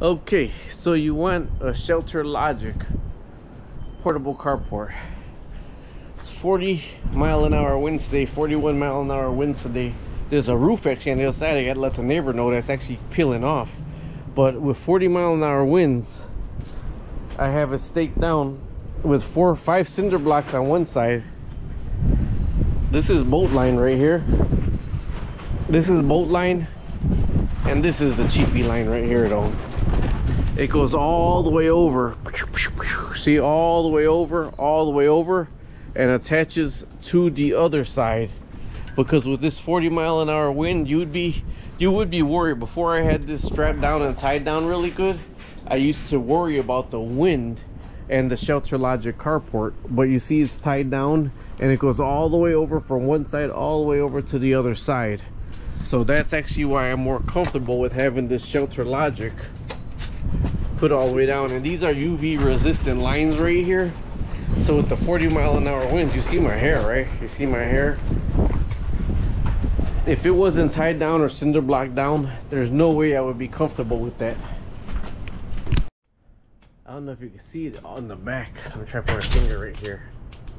Okay, so you want a Shelter Logic portable carport. It's 40 mile an hour winds today, 41 mile an hour winds today. There's a roof actually on the other side. I gotta let the neighbor know that's actually peeling off. But with 40 mile an hour winds, I have it staked down with four or five cinder blocks on one side. This is boat line right here. This is boat line. And this is the cheapy line right here though it goes all the way over. See all the way over all the way over and attaches to the other side. Because with this 40 mile an hour wind you would be you would be worried. Before i had this strapped down and tied down really good i used to worry about the wind and the shelter logic carport. But you see it's tied down and it goes all the way over from one side all the way over to the other side. So that's actually why i'm more comfortable with having this shelter logic put all the way down. And these are uv resistant lines right here. So with the 40 mile an hour winds you see my hair right? You see my hair? If it wasn't tied down or cinder block down there's no way i would be comfortable with that. I don't know if you can see it on the back. I'm trying to put my finger right here.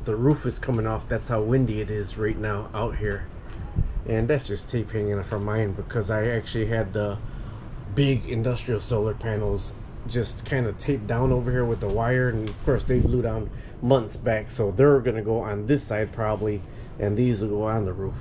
The roof is coming off. That's how windy it is right now out here. And that's just tape hanging from mine because i actually had the big industrial solar panels just kind of taped down over here with the wire and of course they blew down months back so they're gonna go on this side probably and these will go on the roof